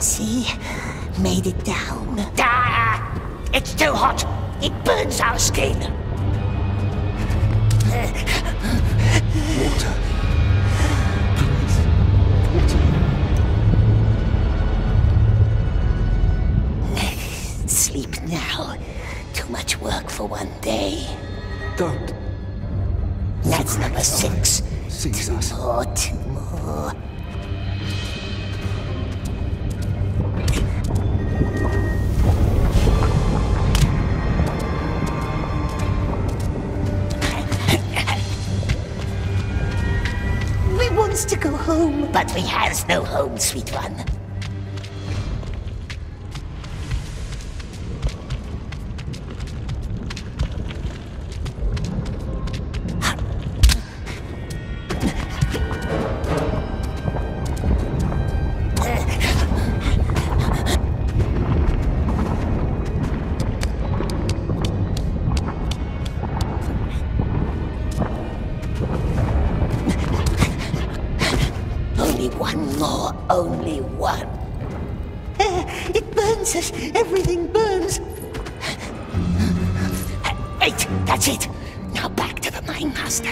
See? Made it down. Ah! It's too hot! It burns our skin! Water. Please. Water. Sleep now. Too much work for one day. Don't. That's number six. Seize us. More, two more. Wants to go home, but we has no home, sweet one. Only one more, only one. Eh, It burns us. Everything burns. Eight, that's it. Now back to the mine master.